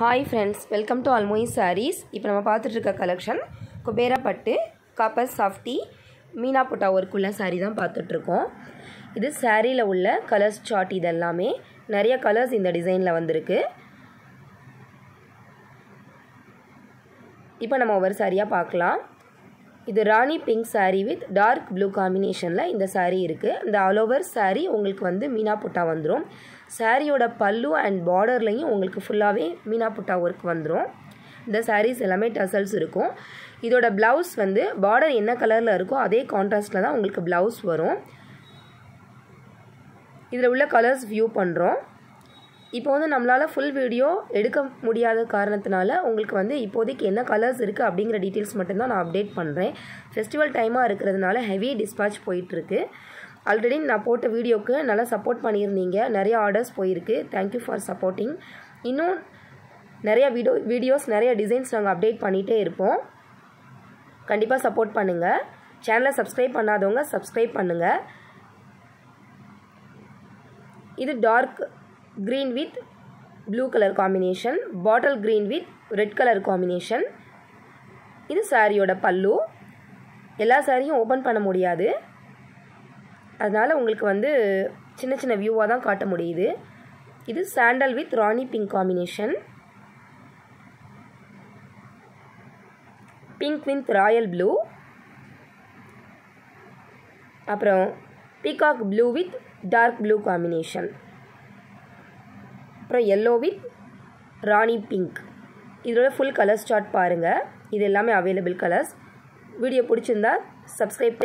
Hi friends welcome to அல்மோய் சாரீஸ் இப்போ நம்ம பார்த்துட்ருக்க கலெக்ஷன் குபேரா பட்டு காப்பர் சாஃப்டி மீனா புட்டா ஒர்க்குள்ள சாரீ தான் பார்த்துட்ருக்கோம் இது சாரியில் உள்ள கலர்ஸ் சார்ட் இதெல்லாமே. நிறைய கலர்ஸ் இந்த டிசைனில் வந்திருக்கு. இப்போ நம்ம ஒவ்வொரு சாரியாக பார்க்கலாம். இது rani pink sari with dark blue காம்பினேஷனில் இந்த சாரீ இருக்குது இந்த ஆல் ஓவர் சாரீ உங்களுக்கு வந்து மீனா புட்டா வந்துடும் சாரியோட பல்லு அண்ட் பார்டர்லையும் உங்களுக்கு ஃபுல்லாகவே மீனா புட்டா ஒர்க் வந்துடும் இந்த சாரீஸ் எல்லாமே டசல்ஸ் இருக்கும். இதோட ப்ளவுஸ் வந்து பார்டர் என்ன கலரில் இருக்கோ அதே கான்ட்ராஸ்டில் தான் உங்களுக்கு ப்ளவுஸ் வரும். இதில் உள்ள கலர்ஸ் வியூ பண்ணுறோம் இப்போ வந்து நம்மளால் ஃபுல் வீடியோ எடுக்க முடியாத காரணத்தினால உங்களுக்கு வந்து இப்போதைக்கு என்ன கலர்ஸ் இருக்குது அப்படிங்கிற டீட்டெயில்ஸ் மட்டும்தான் நான் அப்டேட் பண்ணுறேன் ஃபெஸ்டிவல் டைமாக இருக்கிறதுனால ஹெவி டிஸ்பேச் போயிட்டுருக்கு ஆல்ரெடி நான் போட்ட வீடியோக்கு நல்லா சப்போர்ட் பண்ணியிருந்தீங்க. நிறைய ஆர்டர்ஸ் போயிருக்கு. தேங்க்யூ ஃபார் சப்போர்ட்டிங் இன்னும் நிறைய வீடியோ வீடியோஸ் நிறைய டிசைன்ஸ் நாங்கள் அப்டேட் பண்ணிகிட்டே இருப்போம். கண்டிப்பாக சப்போர்ட் பண்ணுங்கள் சேனலை சப்ஸ்கிரைப் பண்ணாதவங்க சப்ஸ்கிரைப் பண்ணுங்கள் இது dark green with blue colour combination bottle green with red colour combination இது சாரியோட பல்லு. எல்லா சாரியும் ஓப்பன் பண்ண முடியாது. அதனால் உங்களுக்கு வந்து சின்ன சின்ன வியூவாக தான் காட்ட முடியுது. இது sandal with rani pink combination pink with royal blue அப்புறம் peacock blue with dark blue combination அப்புறம் எல்லோ வித் ராணி பிங்க் இதோட ஃபுல் கலர்ஸ் சார்ட் பாருங்கள் இது எல்லாமே அவைலபிள் கலர்ஸ் வீடியோ பிடிச்சிருந்தா சப்ஸ்கிரைப்